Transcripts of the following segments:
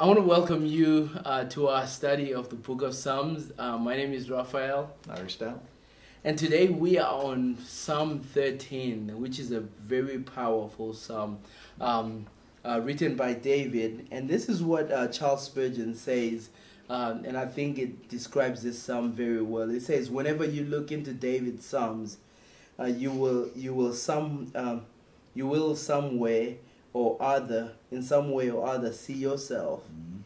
I want to welcome you uh, to our study of the book of Psalms. Uh, my name is Raphael. Stout. And today we are on Psalm 13, which is a very powerful psalm um, uh, written by David. And this is what uh, Charles Spurgeon says. Um, and I think it describes this psalm very well. It says, whenever you look into David's psalms, uh, you will you will some um, you will somewhere or other, in some way or other, see yourself. Mm-hmm.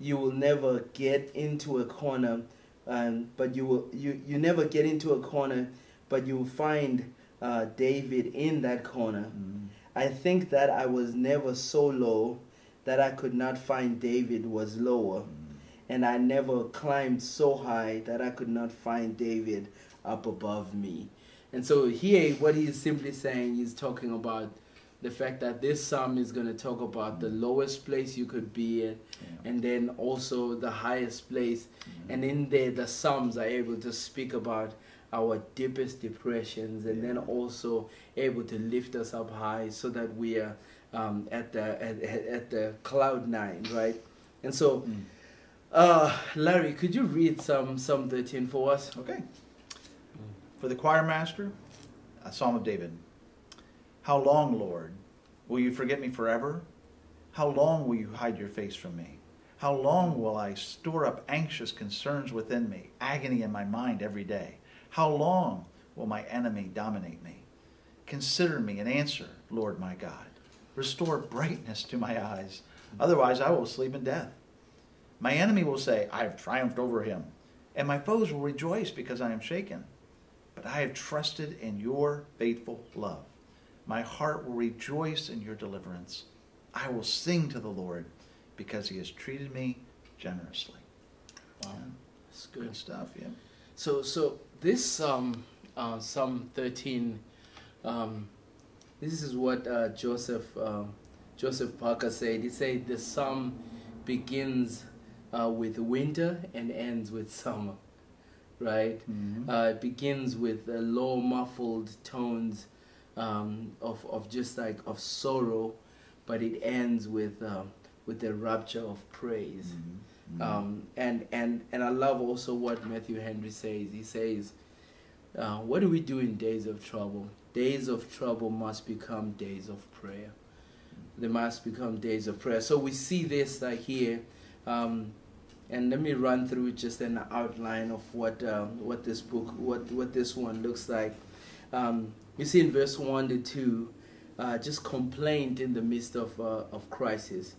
You will never get into a corner, um, but you will you you never get into a corner, but you will find uh, David in that corner. Mm-hmm. I think that I was never so low that I could not find David was lower. Mm-hmm. And I never climbed so high that I could not find David up above me. And so here, what he's simply saying, he's talking about the fact that this psalm is going to talk about the lowest place you could be in yeah. and then also the highest place mm-hmm. and in there the psalms are able to speak about our deepest depressions and yeah. then also able to lift us up high so that we are um, at the at, at the cloud nine right and so mm. uh, larry could you read some psalm 13 for us okay for the choir master a psalm of david how long, Lord? Will you forget me forever? How long will you hide your face from me? How long will I store up anxious concerns within me, agony in my mind every day? How long will my enemy dominate me? Consider me and answer, Lord my God. Restore brightness to my eyes. Otherwise, I will sleep in death. My enemy will say, I have triumphed over him, and my foes will rejoice because I am shaken. But I have trusted in your faithful love. My heart will rejoice in your deliverance. I will sing to the Lord because he has treated me generously. Wow. Yeah. That's good. good. stuff, yeah. So, so this um, uh, Psalm 13, um, this is what uh, Joseph, uh, Joseph Parker said. He said the Psalm begins uh, with winter and ends with summer, right? Mm-hmm. Uh, it begins with low muffled tones um, of of just like of sorrow, but it ends with um, with the rapture of praise. Mm-hmm. Mm-hmm. Um, and and and I love also what Matthew Henry says. He says, uh, "What do we do in days of trouble? Days of trouble must become days of prayer. They must become days of prayer." So we see this like here. Um, and let me run through just an outline of what uh, what this book, what what this one looks like. Um, you see in verse 1 to 2, uh, just complaint in the midst of, uh, of crisis,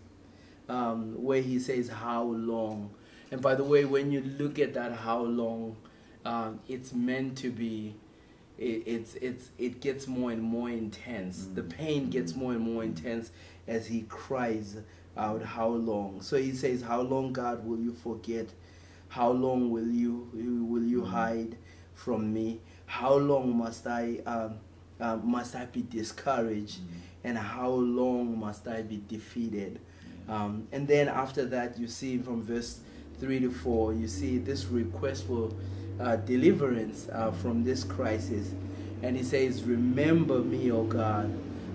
um, where he says, How long? And by the way, when you look at that, how long, um, it's meant to be. It, it's it's it gets more and more intense. Mm-hmm. The pain gets more and more intense as he cries out, "How long?" So he says, "How long, God, will you forget? How long will you will you mm-hmm. hide from me? How long must I um, uh, must I be discouraged mm-hmm. and how long must I be defeated? Yeah. Um, and then after that, you see from verse 3 to 4, you see this request for uh, deliverance uh, from this crisis. And he says, Remember me, O God.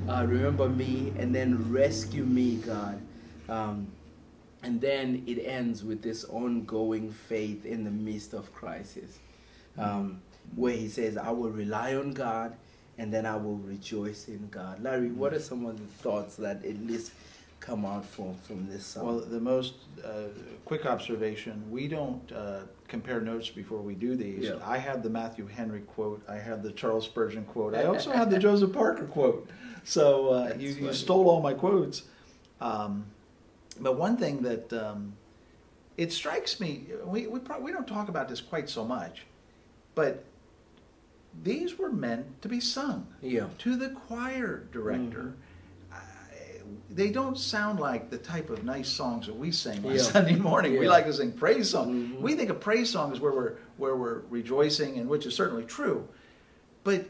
Uh, remember me and then rescue me, God. Um, and then it ends with this ongoing faith in the midst of crisis, um, where he says, I will rely on God and then I will rejoice in God. Larry, what are some of the thoughts that at least come out from, from this song? Well, the most uh, quick observation we don't uh, compare notes before we do these. Yeah. I had the Matthew Henry quote, I had the Charles Spurgeon quote, I also had the Joseph Parker quote. So uh, you, you, stole all my quotes. Um, but one thing that um, it strikes me, we, we, pro- we don't talk about this quite so much, but these were meant to be sung yeah. to the choir director. Mm-hmm. they don't sound like the type of nice songs that we sing on yeah. Sunday morning. Yeah. We like to sing praise songs. Mm-hmm. We think a praise song is where we're where we're rejoicing, and which is certainly true. But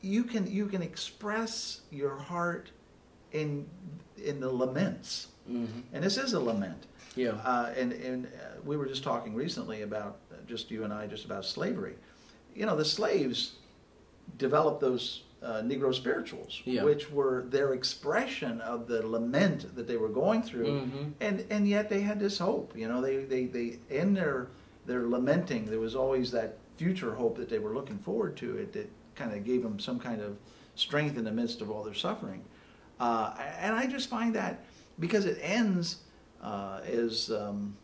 you can you can express your heart in in the laments, mm-hmm. and this is a lament. Yeah. Uh, and and uh, we were just talking recently about uh, just you and I just about slavery you know, the slaves developed those uh, Negro spirituals, Yeah. which were their expression of the lament that they were going through, Mhm. and and yet they had this hope. You know, they they they in their their lamenting, there was always that future hope that they were looking forward to. It that kind of gave them some kind of strength in the midst of all their suffering. Uh, and I just find that because it ends uh, as um,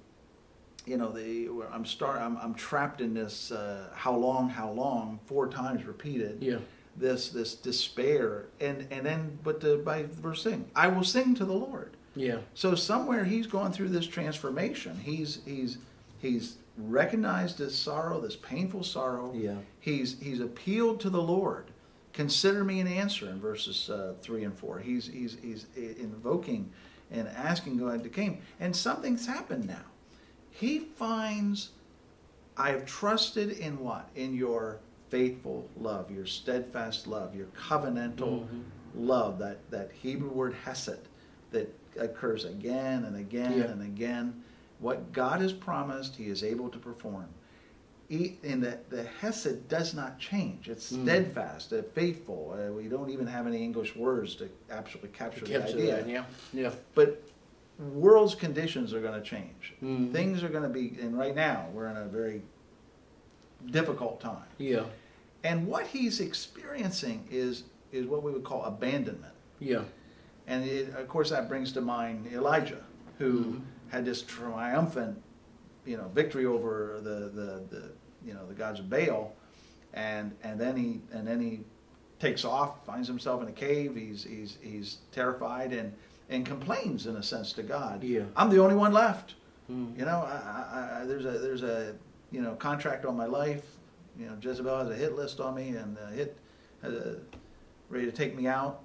you know, the I'm start I'm, I'm trapped in this uh, how long how long four times repeated Yeah. this this despair and and then but the, by verse sing I will sing to the Lord. Yeah. So somewhere he's gone through this transformation. He's he's he's recognized his sorrow, this painful sorrow. Yeah. He's he's appealed to the Lord. Consider me an answer in verses uh, three and four. He's he's he's invoking and asking God to come, and something's happened now. He finds I have trusted in what in your faithful love, your steadfast love, your covenantal Mhm. love. That that Hebrew word hesed that occurs again and again Yeah. and again. What God has promised, He is able to perform. He, and the, the Hesed does not change. It's Mm. steadfast, uh, faithful. Uh, we don't even have any English words to actually capture, Capture the idea. that. Yeah. Yeah. But world's conditions are going to change. Mhm. Things are going to be, and right now we're in a very difficult time. Yeah. And what he's experiencing is is what we would call abandonment. Yeah. And it, of course, that brings to mind Elijah, who Mhm. had this triumphant, you know, victory over the, the, the you know the gods of Baal, and and then he and then he takes off, finds himself in a cave. He's he's he's terrified and and complains in a sense to God. Yeah. I'm the only one left. Mhm. You know, I, I, I, there's a there's a you know contract on my life. You know, Jezebel has a hit list on me and a hit uh, ready to take me out.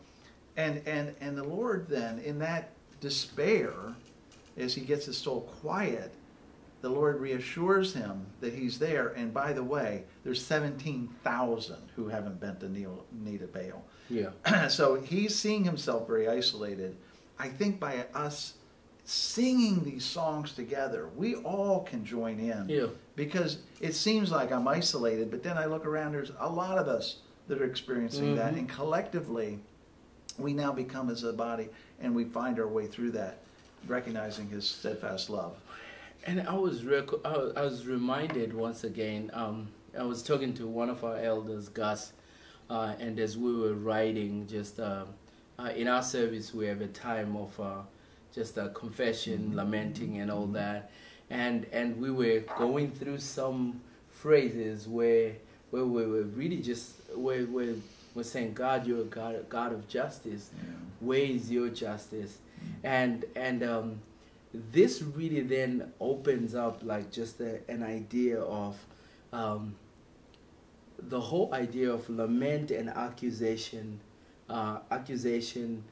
And and and the Lord then in that despair, as he gets his soul quiet, the Lord reassures him that he's there. And by the way, there's seventeen thousand who haven't bent the knee, knee to Baal. Yeah. so he's seeing himself very isolated. I think by us singing these songs together, we all can join in. Yeah. Because it seems like I'm isolated, but then I look around, there's a lot of us that are experiencing that. Mhm. And collectively, we now become as a body and we find our way through that, recognizing his steadfast love. And I was rec- I was- I was reminded once again. Um, I was talking to one of our elders, Gus, uh, and as we were writing, just uh, uh, in our service, we have a time of uh, just a confession, lamenting, and all that. And and we were going through some phrases where where we were really just where where we're saying, God, you're a God, God of justice. Where is your justice? And and um, this really then opens up like just a, an idea of um, the whole idea of lament and accusation, uh, accusation,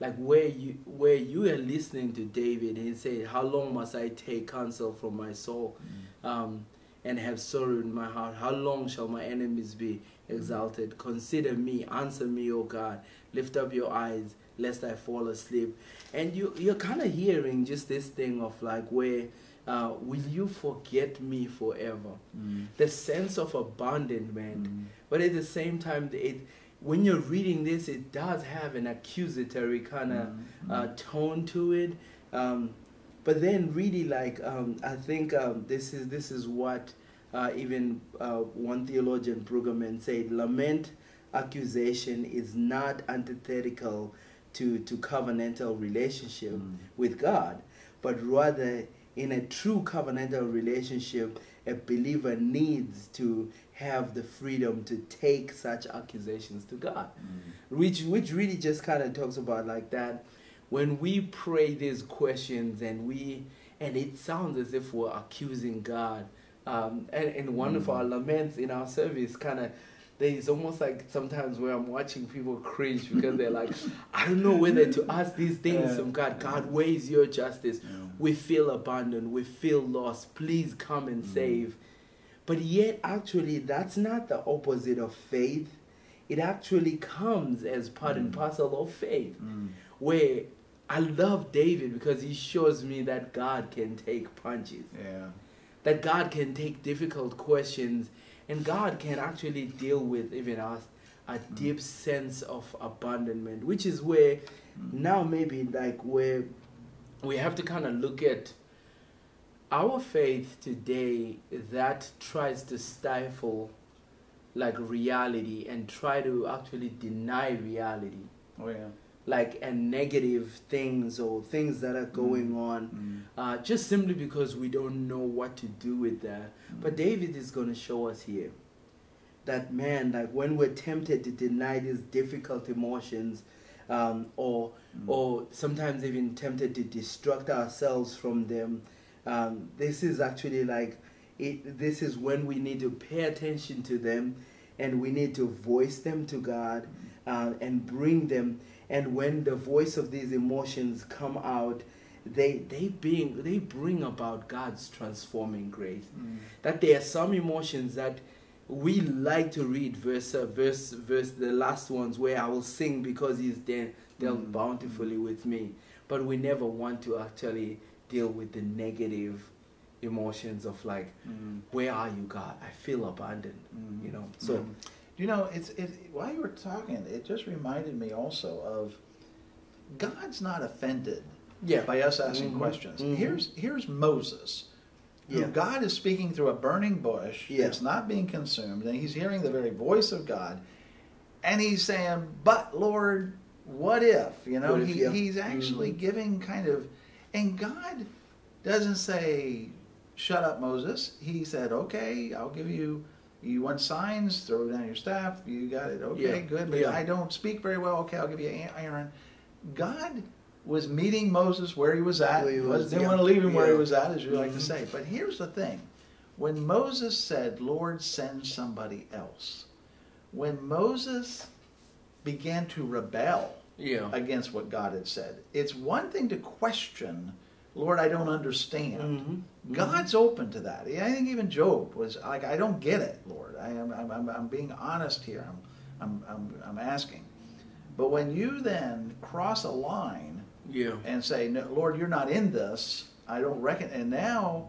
like where you where you are listening to David and he said, "How long must I take counsel from my soul, um, and have sorrow in my heart? How long shall my enemies be exalted? Consider me, answer me, O God. Lift up your eyes, lest I fall asleep." And you you're kind of hearing just this thing of like where. Uh, will you forget me forever? The sense of abandonment, but at the same time, it when you're reading this, it does have an accusatory kind of uh, tone to it. Um, but then, really, like um, I think um, this is this is what uh, even uh, one theologian Brueggemann said: lament, accusation is not antithetical to to covenantal relationship Mm. with God, but rather in a true covenantal relationship, a believer needs to have the freedom to take such accusations to God which which really just kind of talks about like that when we pray these questions and we and it sounds as if we're accusing God um, and, and one of Mm. our laments in our service kind of there's almost like sometimes where I'm watching people cringe because they're like I don't know whether to ask these things from God. God where is your justice? We feel abandoned. We feel lost. Please come and Mm. save. But yet actually that's not the opposite of faith. It actually comes as part and Mm. parcel of faith. Where i love david because he shows me that god can take punches. Yeah. that god can take difficult questions and god can actually deal with even us a mm. deep sense of abandonment, which is where now maybe like where we have to kind of look at our faith today that tries to stifle like reality and try to actually deny reality Oh yeah. Like and negative things or things that are going on uh, just simply because we don't know what to do with that. But david is going to show us here that man like when we're tempted to deny these difficult emotions um, or or sometimes even tempted to distract ourselves from them um, this is actually like it, this is when we need to pay attention to them and we need to voice them to god uh, and bring them and when the voice of these emotions come out they they being they bring about god's transforming grace that there are some emotions that we like to read verse uh, verse verse the last ones where i will sing because he's de- dealt Mm. bountifully with me but we never want to actually deal with the negative emotions of like Mm. where are you god i feel abandoned you know so Mm. You know, it's it. While you were talking, it just reminded me also of God's not offended yeah by us asking Mhm. questions. Mhm. Here's here's Moses, Yeah. God is speaking through a burning bush Yeah. that's not being consumed, and he's hearing the very voice of God, and he's saying, "But Lord, what if?" You know, if, he, yeah. he's actually Mhm. giving kind of, and God doesn't say, "Shut up, Moses." He said, "Okay, I'll give you." You want signs? Throw down your staff. You got it. Okay, Yeah. good. But Yeah. I don't speak very well. Okay, I'll give you Aaron. God was meeting Moses where he was at. He was, didn't yeah. want to leave him where he was at, as you like to Mhm. say. But here's the thing: when Moses said, "Lord, send somebody else," when Moses began to rebel yeah against what God had said, it's one thing to question, "Lord, I don't understand." Mhm. God's open to that. I think even Job was like, I don't get it, Lord. I am, I'm, I'm, I'm being honest here. I'm, I'm, I'm, I'm asking. But when you then cross a line yeah and say, no, Lord, you're not in this, I don't reckon. And now,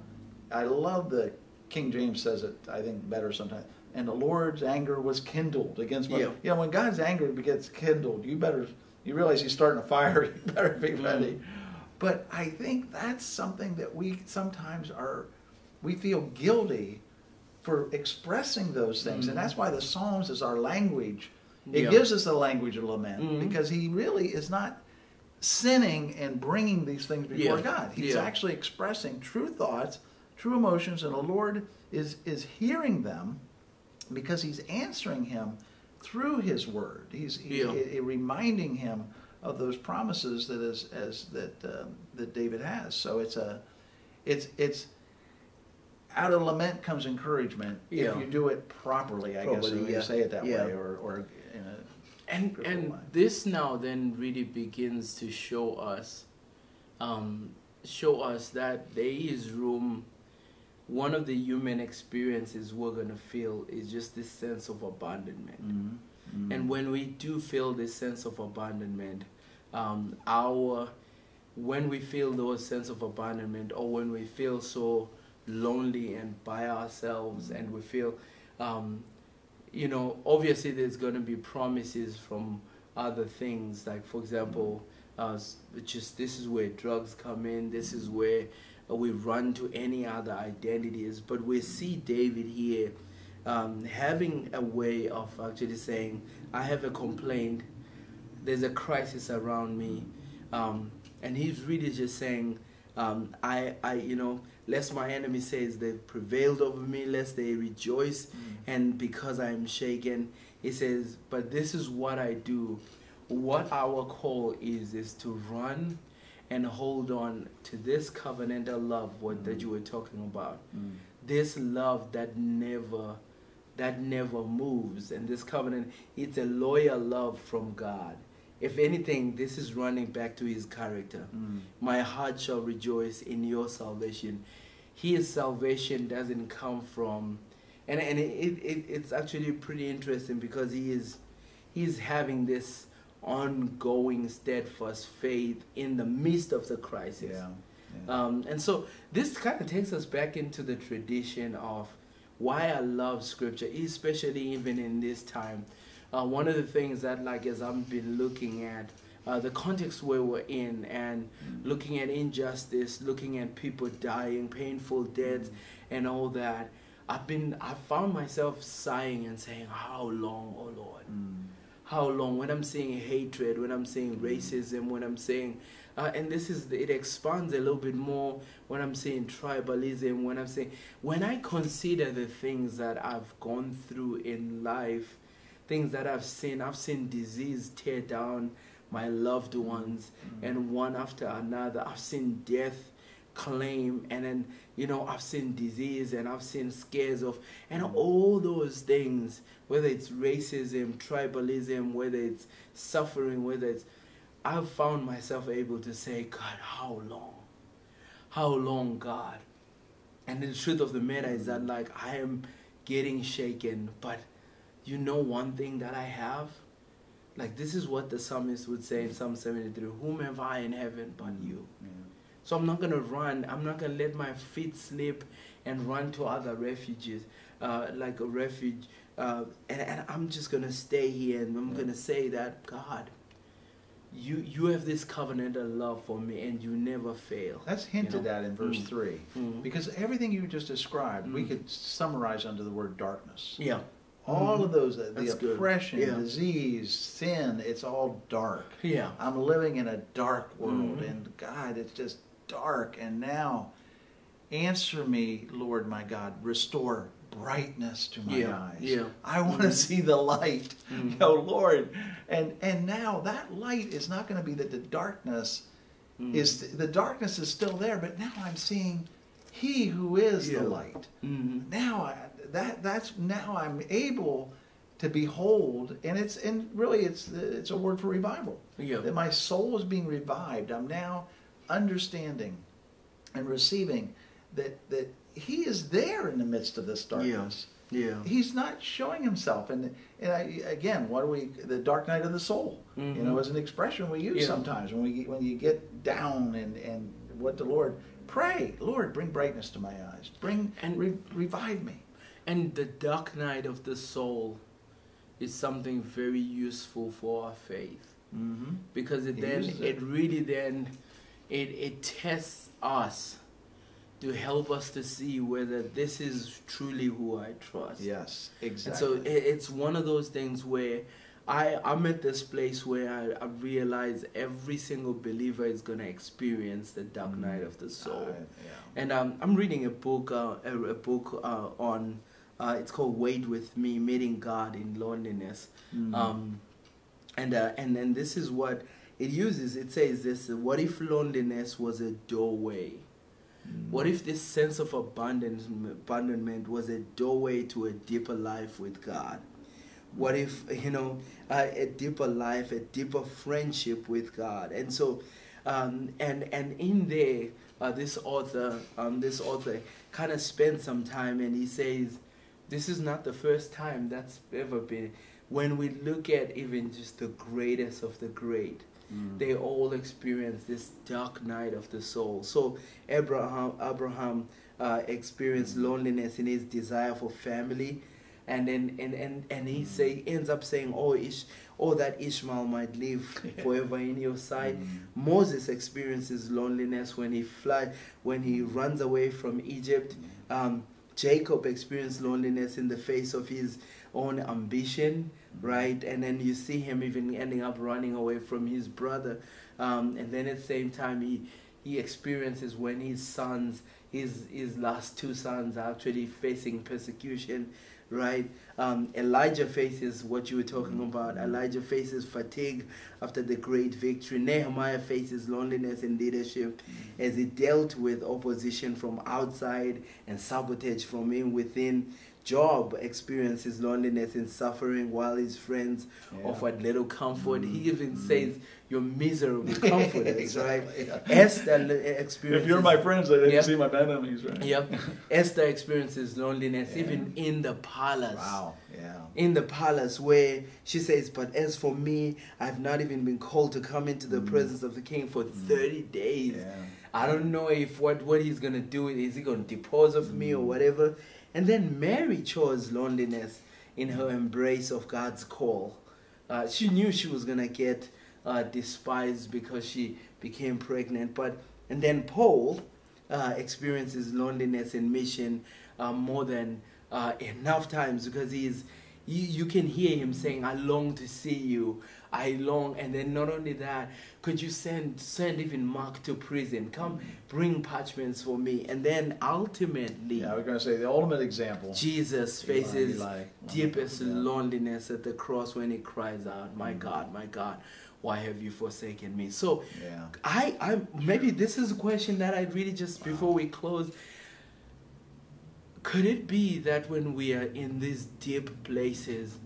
I love the King James says it, I think, better sometimes. And the Lord's anger was kindled against my. Yeah. You know, when God's anger gets kindled, you better, you realize he's starting a fire, you better be ready. But I think that's something that we sometimes are, we feel guilty for expressing those things. Mhm. And that's why the Psalms is our language. It Yeah. gives us the language of lament Mhm. because he really is not sinning and bringing these things before Yeah. God. He's Yeah. actually expressing true thoughts, true emotions, and the Lord is is hearing them because he's answering him through his word. He's, he's Yeah. i- i- reminding him of those promises that is as that um, that David has. So it's a it's it's out of lament comes encouragement Yeah. if you do it properly. I guess Properly, if you yeah. say it that Yeah. way, or or in a and and line. this now then really begins to show us um, show us that there is room one of the human experiences we're going to feel is just this sense of abandonment Mhm. and when we do feel this sense of abandonment um, our when we feel those sense of abandonment or when we feel so lonely and by ourselves and we feel um, you know obviously there's going to be promises from other things. Like for example uh, just this is where drugs come in. This is where we run to any other identities. But we see david here um, having a way of actually saying i have a complaint there's a crisis around me um, and he's really just saying um, I, I you know lest my enemy says they prevailed over me lest they rejoice and because i'm shaken he says but this is what i do. What our call is is to run and hold on to this covenantal love what that you were talking about. Mm. this love that never that never moves. And this covenant it's a loyal love from god if anything this is running back to his character Mm. my heart shall rejoice in your salvation his salvation doesn't come from and and it, it, it it's actually pretty interesting because he is he is having this ongoing steadfast faith in the midst of the crisis Yeah. yeah. um, and so this kind of takes us back into the tradition of why I love scripture, especially even in this time. Uh, one of the things that like as I've been looking at uh, the context where we're in and looking at injustice, looking at people dying, painful deaths, and all that, I've been I found myself sighing and saying, "How long, oh Lord? How long?" When I'm seeing hatred, when I'm seeing racism, when I'm seeing uh, and this is it expands a little bit more when I'm saying tribalism. When I'm saying when I consider the things that I've gone through in life, things that I've seen. I've seen disease tear down my loved ones, mm. and one after another. I've seen death claim, and then you know I've seen disease, and I've seen scares of, and mm. all those things. Whether it's racism, tribalism, whether it's suffering, whether it's I've found myself able to say, God, how long? How long, God? And the truth of the matter is that, mm. like, I am getting shaken, but you know one thing that I have? Like, this is what the psalmist would say in Psalm 73 Whom have I in heaven but you? Yeah. So I'm not going to run. I'm not going to let my feet slip and run to other refuges, uh, like a refuge. Uh, and, and I'm just going to stay here and I'm Yeah. going to say that, God, you, you have this covenantal love for me and you never fail. That's hinted know? at in verse Mm. 3. Mhm. Because everything you just described, we Mm. could summarize under the word darkness. Yeah. All of those, uh, the That's oppression, Yeah. disease, sin, it's all dark. Yeah. I'm living in a dark world, Mhm. and God, it's just dark. And now, answer me, Lord my God, restore brightness to my Yeah, eyes. yeah. I want to Mhm. see the light, Mhm. oh Lord. And and now that light is not going to be that the darkness Mm. is the darkness is still there, but now I'm seeing He who is Yeah. the light. Mhm. Now I, that that's now I'm able to behold, and it's and really it's it's a word for revival. Yeah. That my soul is being revived. I'm now understanding and receiving that that He is there in the midst of this darkness. Yeah. He's not showing himself, and and I, again, what do we? The dark night of the soul, you Mhm. know, is an expression we use Yeah. sometimes when we when you get down and and what the Lord pray, Lord, bring brightness to my eyes, bring And- re, revive me. And the dark night of the soul is something very useful for our faith. Mm-hmm. because it He then it. it. really then it it tests us to help us to see whether this is truly who I trust. Yes, And exactly. so it, it's one of those things where I I'm at this place where I, I realize every single believer is gonna experience the dark night of the soul. I- yeah. And um, I'm reading a book, uh, a, a book uh, on. Uh, it's called "Wait with Me: Meeting God in Loneliness." Mhm. Um, and uh, and then this is what it uses. It says this: What if loneliness was a doorway? Mm. What if this sense of abandonment, abandonment was a doorway to a deeper life with God? What if you know uh, a deeper life, a deeper friendship with God? And so, um, and and in there, uh, this author, um, this author, kind of spent some time, and he says, this is not the first time that's ever been. When we look at even just the greatest of the great, Mm. they all experience this dark night of the soul. So Abraham, Abraham uh, experienced loneliness in his desire for family, and then and and and he say ends up saying, "Oh, Ish, oh that Ishmael might live forever in your sight." Mm. Moses experiences loneliness when he fly when he runs away from Egypt. Um, Jacob experienced loneliness in the face of his own ambition, right? And then you see him even ending up running away from his brother. Um, and then at the same time, he he experiences when his sons, his his last two sons, are actually facing persecution, right? Um, Elijah faces what you were talking about. Elijah faces fatigue after the great victory. Nehemiah faces loneliness in leadership as he dealt with opposition from outside and sabotage from in within. Job experiences loneliness and suffering while his friends Yeah. offered little comfort. He Mhm. even says, You're miserable comforters, right? Yeah. Esther experiences. If you're my friends, I didn't Yep. see my enemies, right? Yep. Esther experiences loneliness Yeah. even in the palace. Wow. Yeah. In the palace, where she says, But as for me, I've not even been called to come into the Mm. presence of the king for 30 days. I don't know if what, what he's going to do. Is he going to depose of me or Mm. whatever? And then Mary chose loneliness in her embrace of God's call. uh, she knew she was gonna get uh, despised because she became pregnant. But and then Paul uh, experiences loneliness in mission uh, more than uh, enough times because he's you, you can hear him saying, "I long to see you. I long." And then not only that, could you send send even Mark to prison? Come mm. bring parchments for me. And then ultimately, Yeah, going to say the ultimate example. Jesus faces Eli. deepest Yeah. loneliness at the cross when he cries out, "My mm. God, my God, why have you forsaken me?" So Yeah. I, I maybe this is a question that I really just before we close. Could it be that when we are in these deep places,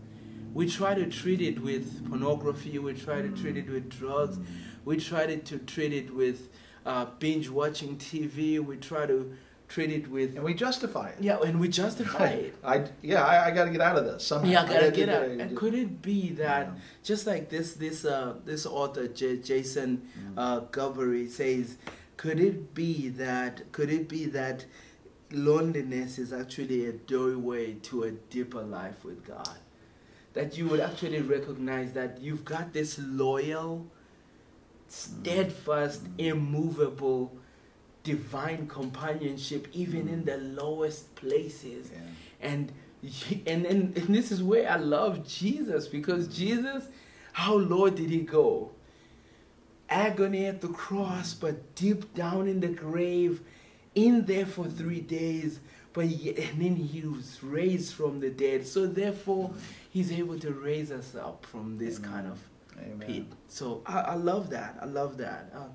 we try to treat it with pornography, we try to treat it with drugs, we try to, to treat it with uh, binge watching TV, we try to treat it with And we justify it. yeah, and we justify it. I yeah, I, I got to get out of this somehow. Yeah, I gotta get out. And could it be that Yeah. just like this, this, uh, this author J- Jason uh, Gaboury says, could it be that? Could it be that loneliness is actually a doorway to a deeper life with God? That you would actually recognize that you've got this loyal, steadfast, mm. immovable, divine companionship, even in mm. the lowest places Yeah. and and, and and this is where I love Jesus because mm. Jesus, how low did he go? Agony at the cross, but deep down in the grave, in there for three days. But and then he was raised from the dead. So therefore, he's able to raise us up from this Amen. kind of Amen. pit. So I, I love that. I love that. Uh,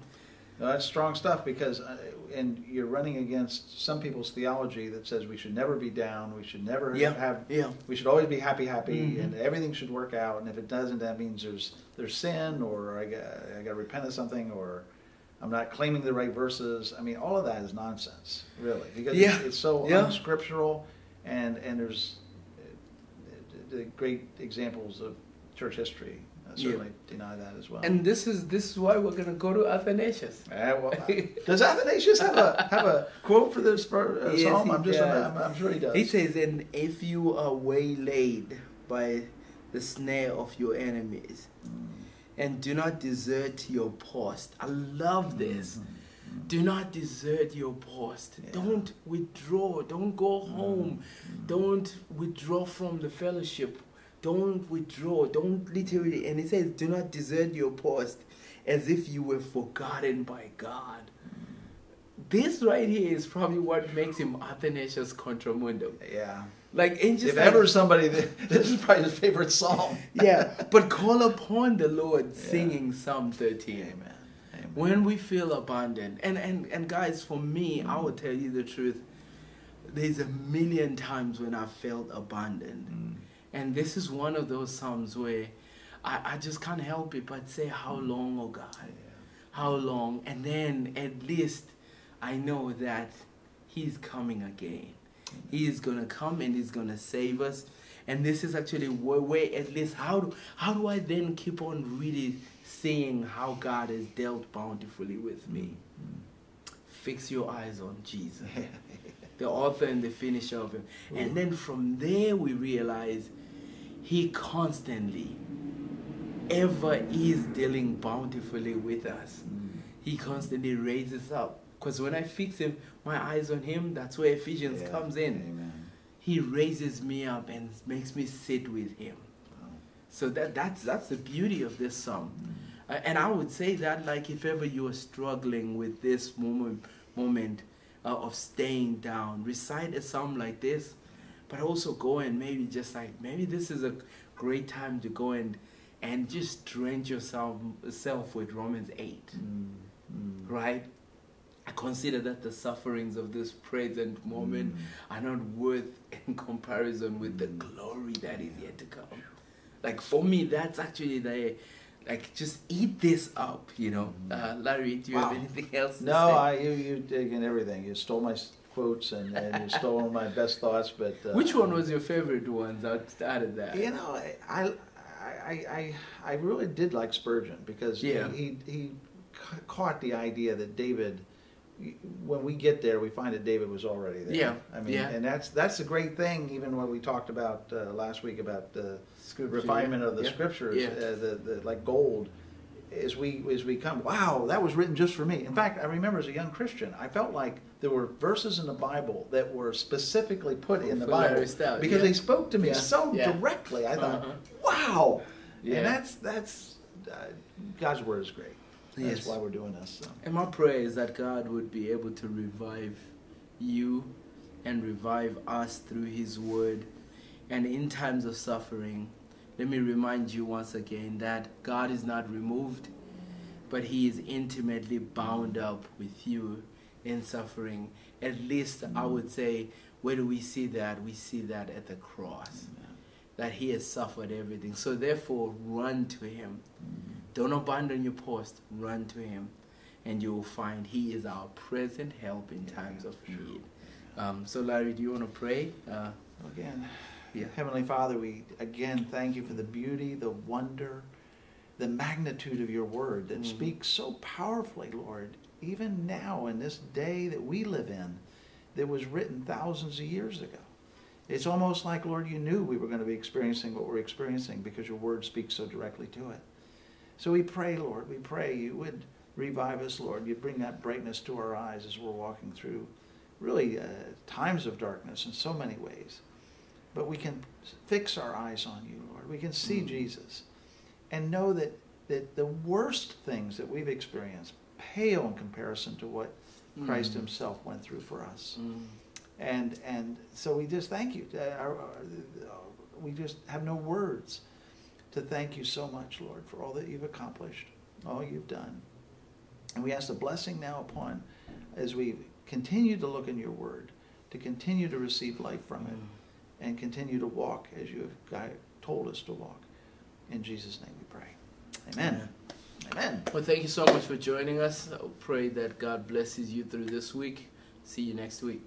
No, that's strong stuff because, uh, and you're running against some people's theology that says we should never be down, we should never Yeah. have, yeah. we should always be happy, happy, Mhm. and everything should work out. And if it doesn't, that means there's there's sin, or I got I got to repent of something, or I'm not claiming the right verses. I mean, all of that is nonsense, really, because Yeah. it's, it's so Yeah. unscriptural, and and there's uh, the great examples of church history uh, Yeah. certainly deny that as well. And this is this is why we're gonna go to Athanasius. Uh, well, does Athanasius have a have a quote for this for, uh, Yes, psalm? I'm just. I'm, I'm sure he does. He says, and if you are waylaid by the snare of your enemies, Mm. And do not desert your post. I love this. Mhm. Do not desert your post. Yeah. Don't withdraw. Don't go home. Mhm. Don't withdraw from the fellowship. Don't withdraw. Don't literally. And it says, do not desert your post as if you were forgotten by God. This right here is probably what makes him Athanasius Contramundum. Yeah. Like, and just If like- ever somebody, this is probably his favorite psalm. yeah, but call upon the Lord Yeah. singing Psalm 13. Amen. Amen. When we feel abandoned, and, and, and guys, for me, I will tell you the truth. There's a million times when I felt abandoned. Mm. And this is one of those Psalms where I, I just can't help it but say, How long, oh God? Yeah. How long? And then at least I know that He's coming again. He is gonna come and he's gonna save us. And this is actually where, where at least how do how do I then keep on really seeing how God has dealt bountifully with me? Fix your eyes on Jesus, the author and the finisher of him. And then from there we realize he constantly ever is dealing bountifully with us. Mm. He constantly raises up. Because when I fix him, my eyes on him, that's where Ephesians Yeah. comes in. Amen. He raises me up and makes me sit with him. Wow. So that that's that's the beauty of this psalm. Mm. Uh, and I would say that like if ever you are struggling with this moment moment uh, of staying down, recite a psalm like this, but also go and maybe just like maybe this is a great time to go and and just drench yourself self with Romans 8, Mm. Mm. right? I consider that the sufferings of this present moment Mm. are not worth in comparison with the glory that is yet to come. Like for me, that's actually the like just eat this up, you know. Uh, Larry, do you have anything else? to No, say? I you you taken everything. You stole my quotes and, and you stole my best thoughts. But uh, Which one was your favorite ones out out of that? You know, I, I, I, I, really did like Spurgeon because Yeah. he, he ca- caught the idea that David when we get there, we find that David was already there. Yeah, I mean, yeah. and that's that's a great thing. Even what we talked about uh, last week about the Scripture, refinement yeah. of the Yeah. scriptures, Yeah. uh, the, the like gold. As we as we come, wow, that was written just for me. In fact, I remember as a young Christian, I felt like there were verses in the Bible that were specifically put in the Bible Larry because yeah. they spoke to me Yeah, so yeah. directly. I thought, Uh-huh. wow, Yeah. and that's that's uh, God's word is great. That's Yes. why we're doing this. So. And my prayer is that God would be able to revive you and revive us through His Word. And in times of suffering, let me remind you once again that God is not removed, but He is intimately bound up with you in suffering. At least I mm. would say, where do we see that? We see that at the cross, that He has suffered everything. So therefore, run to Him. Mm-hmm. Don't abandon your post. Run to Him, and you will find He is our present help in times of need. Um, so, Larry, do you want to pray? Uh, Again, Yeah. Heavenly Father, we again thank you for the beauty, the wonder, the magnitude of your word that Mhm. speaks so powerfully, Lord, even now in this day that we live in, that was written thousands of years ago. It's almost like, Lord, you knew we were going to be experiencing what we're experiencing because your word speaks so directly to it. So we pray, Lord, we pray you would revive us, Lord. You'd bring that brightness to our eyes as we're walking through really uh, times of darkness in so many ways. But we can fix our eyes on you, Lord. We can see Mm. Jesus and know that, that the worst things that we've experienced pale in comparison to what Christ Mm. himself went through for us. mm, And, and so we just thank you. Uh, our- our- we just have no words to thank you so much, Lord, for all that you've accomplished, all you've done. And we ask the blessing now upon, as we continue to look in your word, to continue to receive life from it, mm. and continue to walk as you have told us to walk. In Jesus' name we pray. Amen. Amen. Well, thank you so much for joining us. I pray that God blesses you through this week. See you next week.